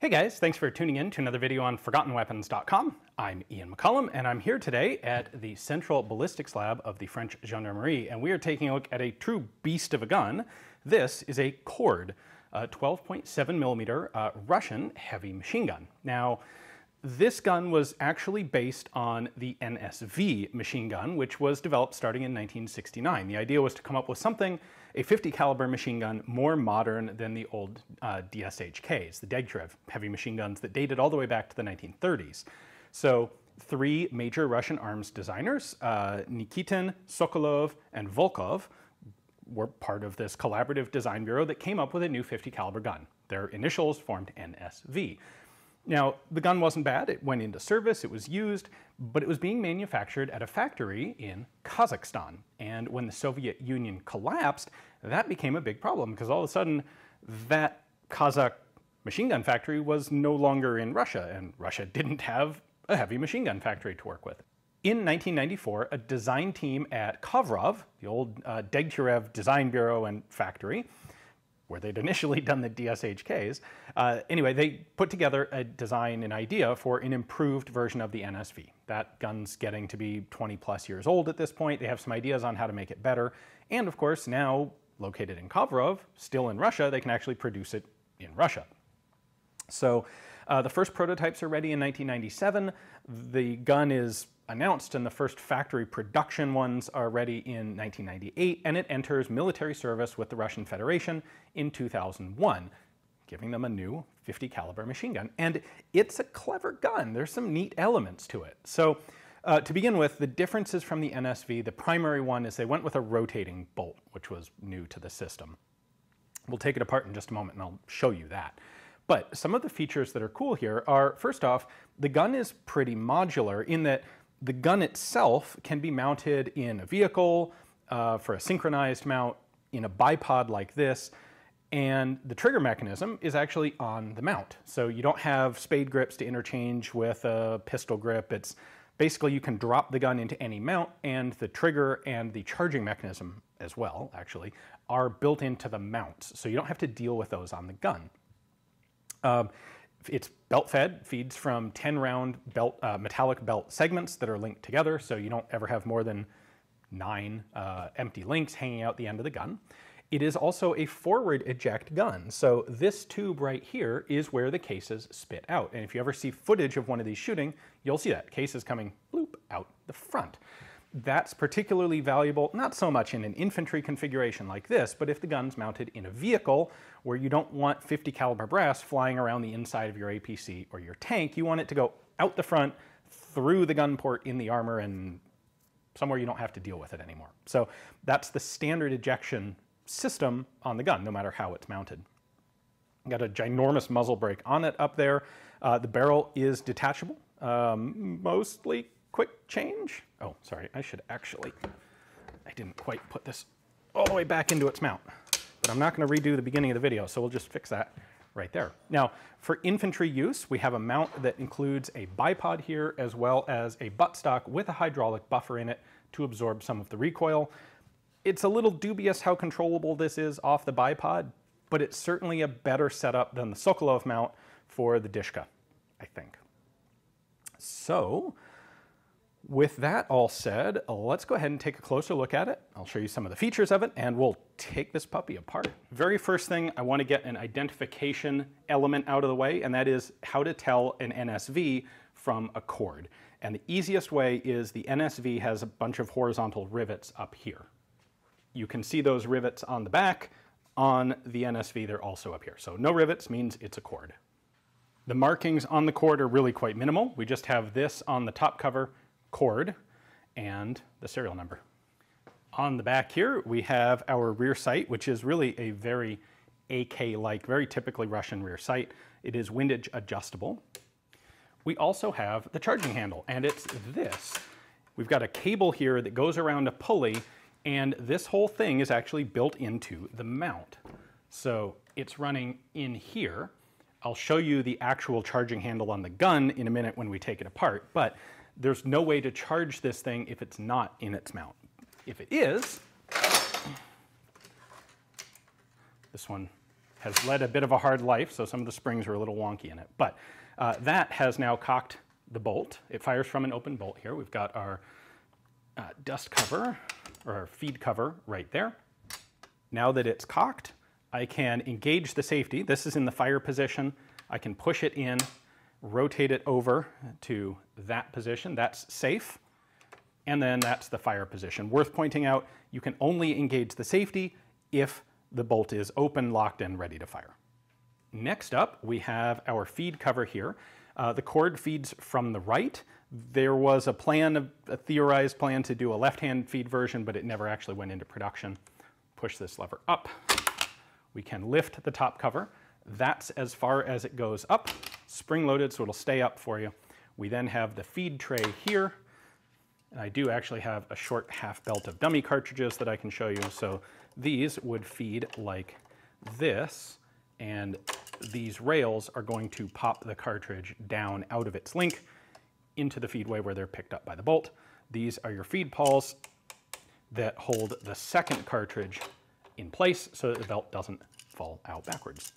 Hey guys, thanks for tuning in to another video on ForgottenWeapons.com. I'm Ian McCollum, and I'm here today at the Central Ballistics Lab of the French Gendarmerie, and we are taking a look at a true beast of a gun. This is a Kord, a 12.7 millimeter uh, Russian heavy machine gun. Now, this gun was actually based on the NSV machine gun, which was developed starting in 1969. The idea was to come up with something, a 50 caliber machine gun, more modern than the old uh, DSHKs, the Degtyarev heavy machine guns that dated all the way back to the 1930s. So three major Russian arms designers, uh, Nikitin, Sokolov, and Volkov, were part of this collaborative design bureau that came up with a new 50 caliber gun. Their initials formed NSV. Now, the gun wasn't bad. It went into service, it was used, but it was being manufactured at a factory in Kazakhstan. And when the Soviet Union collapsed, that became a big problem because all of a sudden that Kazakh machine gun factory was no longer in Russia, and Russia didn't have a heavy machine gun factory to work with. In 1994, a design team at Kovrov, the old uh, Degtyarev Design Bureau and factory, where they'd initially done the DSHKs. Uh, anyway, they put together a design and idea for an improved version of the NSV. That gun's getting to be 20 plus years old at this point. They have some ideas on how to make it better. And of course, now located in Kovrov, still in Russia, they can actually produce it in Russia. So uh, the first prototypes are ready in 1997. The gun is announced and the first factory production ones are ready in 1998 and it enters military service with the Russian Federation in 2001 giving them a new 50 caliber machine gun. And it's a clever gun. There's some neat elements to it. So uh, to begin with the differences from the NSV the primary one is they went with a rotating bolt which was new to the system. We'll take it apart in just a moment and I'll show you that. But some of the features that are cool here are first off the gun is pretty modular in that the gun itself can be mounted in a vehicle uh, for a synchronized mount in a bipod like this, and the trigger mechanism is actually on the mount. So you don't have spade grips to interchange with a pistol grip. It's basically you can drop the gun into any mount, and the trigger and the charging mechanism as well, actually, are built into the mounts. So you don't have to deal with those on the gun. Um, it's belt fed, feeds from 10 round belt, uh, metallic belt segments that are linked together, so you don't ever have more than nine uh, empty links hanging out the end of the gun. It is also a forward eject gun. So this tube right here is where the cases spit out. And if you ever see footage of one of these shooting, you'll see that Cases coming bloop out the front. That's particularly valuable, not so much in an infantry configuration like this, but if the gun's mounted in a vehicle where you don't want 50 caliber brass flying around the inside of your APC or your tank, you want it to go out the front, through the gun port in the armor and somewhere you don't have to deal with it anymore. So that's the standard ejection system on the gun, no matter how it's mounted. Got a ginormous muzzle brake on it up there. Uh, the barrel is detachable, um, mostly quick change. Oh, sorry, I should actually, I didn't quite put this all the way back into its mount. But I'm not going to redo the beginning of the video, so we'll just fix that right there. Now, for infantry use, we have a mount that includes a bipod here as well as a buttstock with a hydraulic buffer in it to absorb some of the recoil. It's a little dubious how controllable this is off the bipod, but it's certainly a better setup than the Sokolov mount for the Dishka, I think. So, with that all said, let's go ahead and take a closer look at it. I'll show you some of the features of it and we'll take this puppy apart. Very first thing, I want to get an identification element out of the way and that is how to tell an NSV from a Kord. And the easiest way is the NSV has a bunch of horizontal rivets up here. You can see those rivets on the back. On the NSV, they're also up here. So no rivets means it's a Kord. The markings on the Kord are really quite minimal. We just have this on the top cover Kord and the serial number. On the back here, we have our rear sight, which is really a very AK-like, very typically Russian rear sight. It is windage adjustable. We also have the charging handle, and it's this. We've got a cable here that goes around a pulley, and this whole thing is actually built into the mount. So it's running in here. I'll show you the actual charging handle on the gun in a minute when we take it apart, but there's no way to charge this thing if it's not in its mount. If it is, this one has led a bit of a hard life, so some of the springs are a little wonky in it. But uh, that has now cocked the bolt. It fires from an open bolt here. We've got our uh, dust cover, or our feed cover right there. Now that it's cocked, I can engage the safety. This is in the fire position. I can push it in, rotate it over to that position. That's safe. And then that's the fire position. Worth pointing out, you can only engage the safety if the bolt is open, locked, and ready to fire. Next up, we have our feed cover here. Uh, the Kord feeds from the right. There was a plan, a theorized plan to do a left-hand feed version, but it never actually went into production. Push this lever up. We can lift the top cover. That's as far as it goes up, spring-loaded, so it'll stay up for you. We then have the feed tray here, and I do actually have a short half belt of dummy cartridges that I can show you. So these would feed like this, and these rails are going to pop the cartridge down out of its link into the feedway where they're picked up by the bolt. These are your feed pawls that hold the second cartridge in place so that the belt doesn't fall out backwards.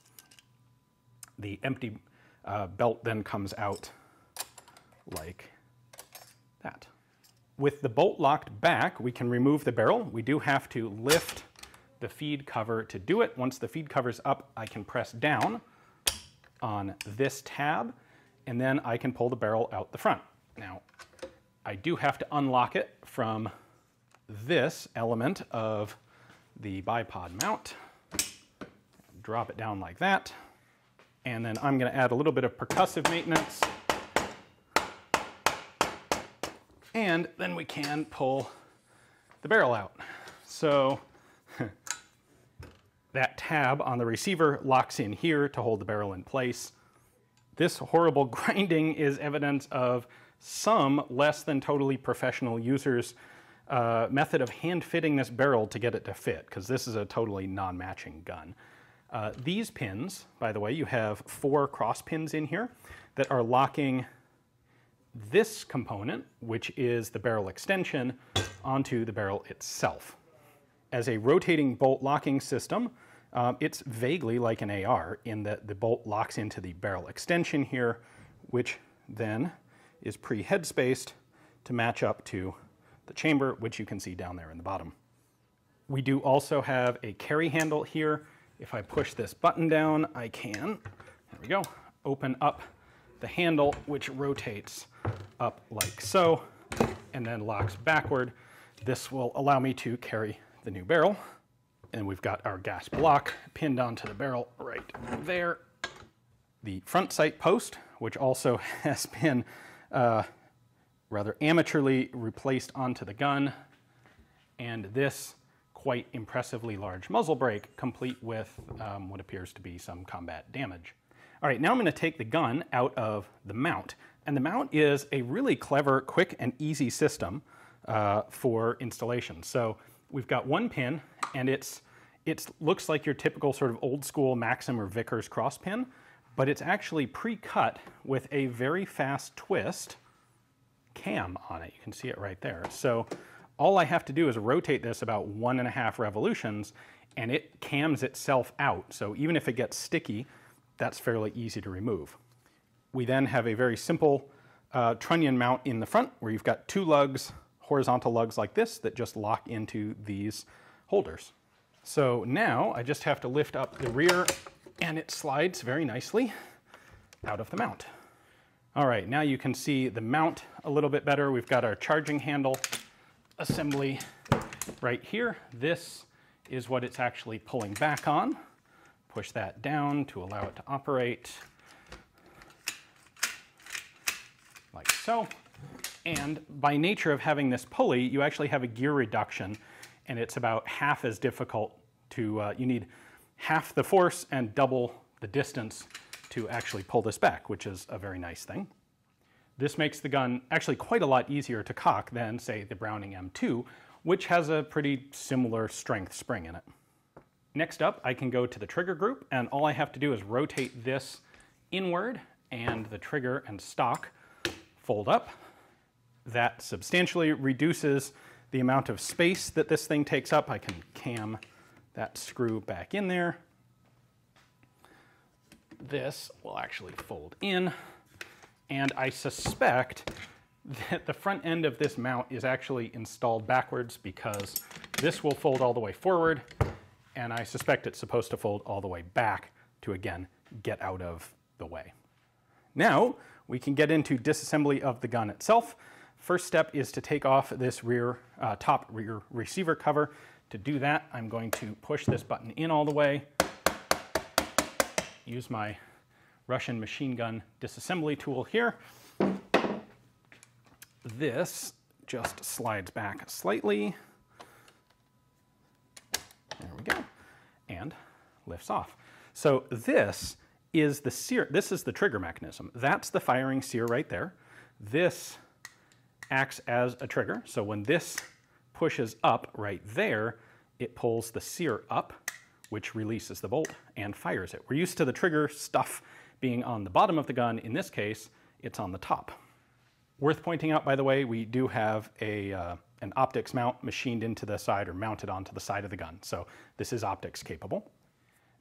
The empty uh, belt then comes out like that. With the bolt locked back, we can remove the barrel. We do have to lift the feed cover to do it. Once the feed cover's up, I can press down on this tab, and then I can pull the barrel out the front. Now, I do have to unlock it from this element of the bipod mount. Drop it down like that. And then I'm gonna add a little bit of percussive maintenance. And then we can pull the barrel out. So that tab on the receiver locks in here to hold the barrel in place. This horrible grinding is evidence of some less than totally professional users' uh, method of hand fitting this barrel to get it to fit, because this is a totally non matching gun. Uh, these pins, by the way, you have four cross pins in here that are locking this component, which is the barrel extension, onto the barrel itself as a rotating bolt locking system, um, it's vaguely like an AR in that the bolt locks into the barrel extension here, which then is pre-head spaced to match up to the chamber, which you can see down there in the bottom. We do also have a carry handle here. If I push this button down, I can, there we go, open up the handle, which rotates up like so, and then locks backward. This will allow me to carry the new barrel. And we've got our gas block pinned onto the barrel right there. The front sight post, which also has been uh, rather amateurly replaced onto the gun. And this quite impressively large muzzle brake, complete with um, what appears to be some combat damage. All right, now I'm gonna take the gun out of the mount. And the mount is a really clever, quick, and easy system uh, for installation. So we've got one pin and it's it looks like your typical sort of old school Maxim or Vickers cross pin, but it's actually pre-cut with a very fast twist cam on it. You can see it right there. So all I have to do is rotate this about one and a half revolutions and it cams itself out. So even if it gets sticky, that's fairly easy to remove. We then have a very simple uh, trunnion mount in the front where you've got two lugs horizontal lugs like this that just lock into these holders. So now I just have to lift up the rear and it slides very nicely out of the mount. All right, now you can see the mount a little bit better. We've got our charging handle assembly right here. This is what it's actually pulling back on. Push that down to allow it to operate like so. And by nature of having this pulley, you actually have a gear reduction, and it's about half as difficult to, uh, you need half the force and double the distance to actually pull this back, which is a very nice thing. This makes the gun actually quite a lot easier to cock than, say, the Browning M2, which has a pretty similar strength spring in it. Next up, I can go to the trigger group, and all I have to do is rotate this inward, and the trigger and stock fold up that substantially reduces the amount of space that this thing takes up. I can cam that screw back in there. this will actually fold in. And I suspect that the front end of this mount is actually installed backwards because this will fold all the way forward and I suspect it's supposed to fold all the way back to again get out of the way. Now we can get into disassembly of the gun itself. First step is to take off this rear uh, top rear receiver cover. To do that, I'm going to push this button in all the way, use my Russian machine gun disassembly tool here. This just slides back slightly. There we go. And lifts off. So this is the sear, this is the trigger mechanism. That's the firing sear right there. This acts as a trigger. So when this pushes up right there, it pulls the sear up, which releases the bolt and fires it. We're used to the trigger stuff being on the bottom of the gun. In this case, it's on the top. Worth pointing out, by the way, we do have a, uh, an optics mount machined into the side or mounted onto the side of the gun. So this is optics capable.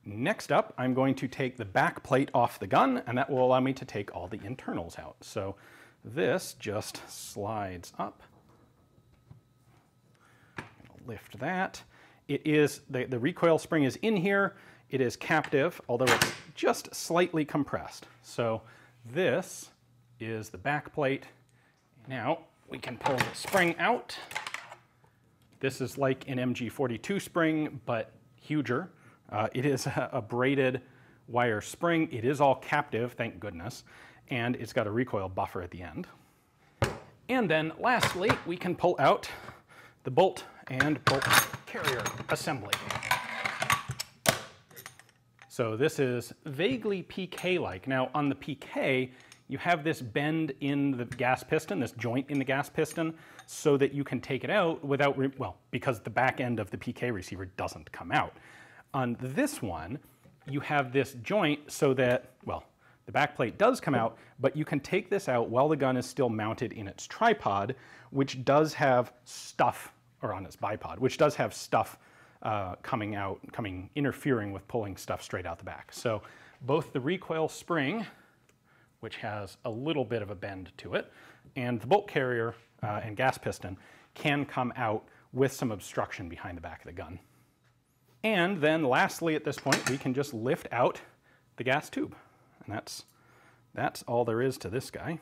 Next up, I'm going to take the back plate off the gun, and that will allow me to take all the internals out. So this just slides up. Lift that. It is, the, the recoil spring is in here. It is captive, although it's just slightly compressed. So this is the back plate. Now we can pull the spring out. This is like an MG42 spring, but huger. Uh, it is a, a braided wire spring. It is all captive, thank goodness, and it's got a recoil buffer at the end. And then lastly, we can pull out the bolt and bolt carrier assembly. So this is vaguely PK-like. Now on the PK, you have this bend in the gas piston, this joint in the gas piston, so that you can take it out without, well, because the back end of the PK receiver doesn't come out. On this one, you have this joint so that, well, the back plate does come out, but you can take this out while the gun is still mounted in its tripod, which does have stuff, or on its bipod, which does have stuff uh, coming out, coming, interfering with pulling stuff straight out the back. So both the recoil spring, which has a little bit of a bend to it, and the bolt carrier uh, and gas piston can come out with some obstruction behind the back of the gun. And then lastly at this point, we can just lift out the gas tube. And that's, that's all there is to this guy.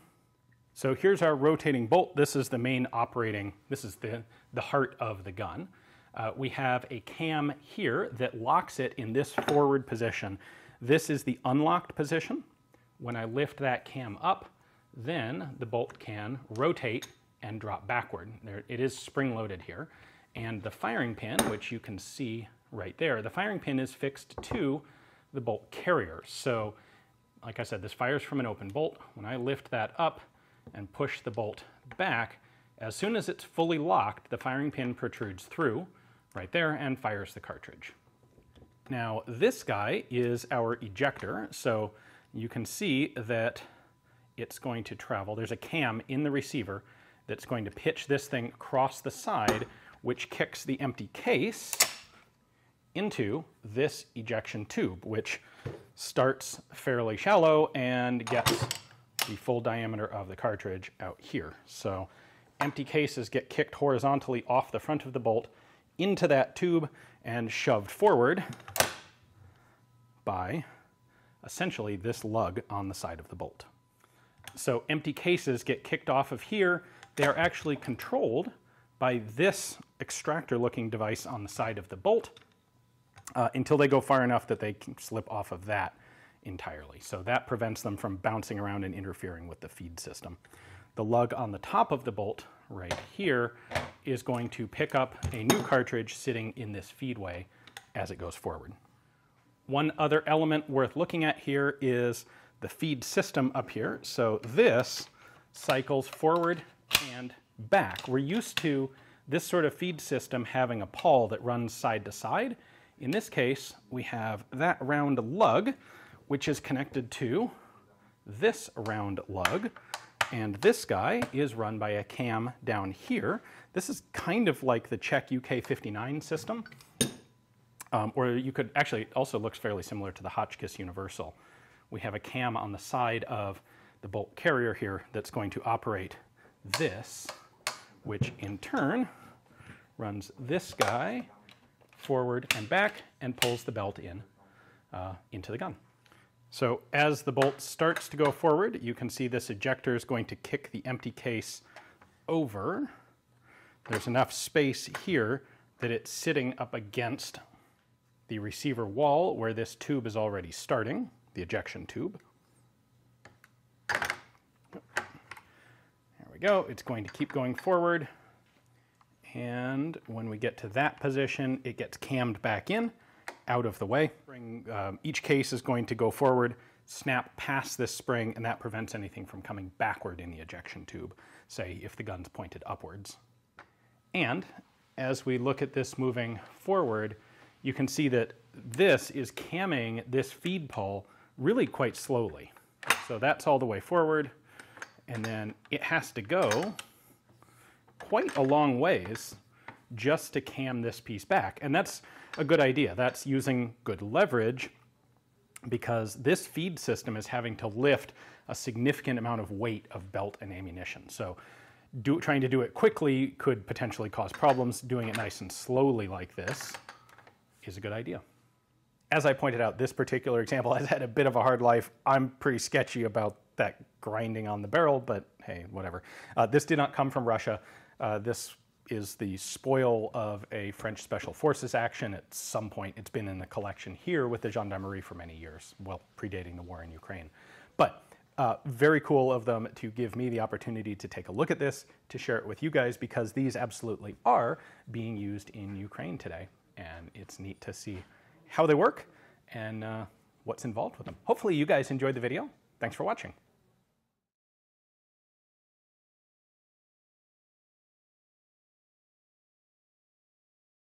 So here's our rotating bolt. This is the main operating, this is the, the heart of the gun. Uh, we have a cam here that locks it in this forward position. This is the unlocked position. When I lift that cam up, then the bolt can rotate and drop backward. There, it is spring loaded here. And the firing pin, which you can see right there. The firing pin is fixed to the bolt carrier. So like I said, this fires from an open bolt. When I lift that up and push the bolt back, as soon as it's fully locked, the firing pin protrudes through right there and fires the cartridge. Now this guy is our ejector. So you can see that it's going to travel. There's a cam in the receiver that's going to pitch this thing across the side, which kicks the empty case into this ejection tube, which starts fairly shallow and gets the full diameter of the cartridge out here. So empty cases get kicked horizontally off the front of the bolt into that tube and shoved forward by essentially this lug on the side of the bolt. So empty cases get kicked off of here. They are actually controlled by this extractor looking device on the side of the bolt uh, until they go far enough that they can slip off of that entirely. So that prevents them from bouncing around and interfering with the feed system. The lug on the top of the bolt right here is going to pick up a new cartridge sitting in this feedway as it goes forward. One other element worth looking at here is the feed system up here. So this cycles forward and back. We're used to this sort of feed system having a pawl that runs side to side. In this case, we have that round lug, which is connected to this round lug. And this guy is run by a cam down here. This is kind of like the Czech UK59 system. Um, or you could actually, also looks fairly similar to the Hotchkiss Universal, we have a cam on the side of the bolt carrier here that's going to operate this, which in turn runs this guy forward and back and pulls the belt in uh, into the gun. So as the bolt starts to go forward, you can see this ejector is going to kick the empty case over. There's enough space here that it's sitting up against the receiver wall where this tube is already starting, the ejection tube. There we go. It's going to keep going forward. And when we get to that position, it gets cammed back in out of the way. Um, each case is going to go forward, snap past this spring, and that prevents anything from coming backward in the ejection tube, say if the gun's pointed upwards. And as we look at this moving forward, you can see that this is camming this feed pawl really quite slowly. So that's all the way forward, and then it has to go quite a long ways just to cam this piece back. And that's a good idea. That's using good leverage because this feed system is having to lift a significant amount of weight of belt and ammunition. So do, trying to do it quickly could potentially cause problems. Doing it nice and slowly like this is a good idea. As I pointed out, this particular example has had a bit of a hard life. I'm pretty sketchy about that grinding on the barrel, but hey, whatever. Uh, this did not come from Russia. Uh, this is the spoil of a French Special Forces action. At some point, it's been in the collection here with the Gendarmerie for many years, well, predating the war in Ukraine. But uh, very cool of them to give me the opportunity to take a look at this, to share it with you guys, because these absolutely are being used in Ukraine today. And it's neat to see how they work and uh, what's involved with them. Hopefully you guys enjoyed the video. Thanks for watching.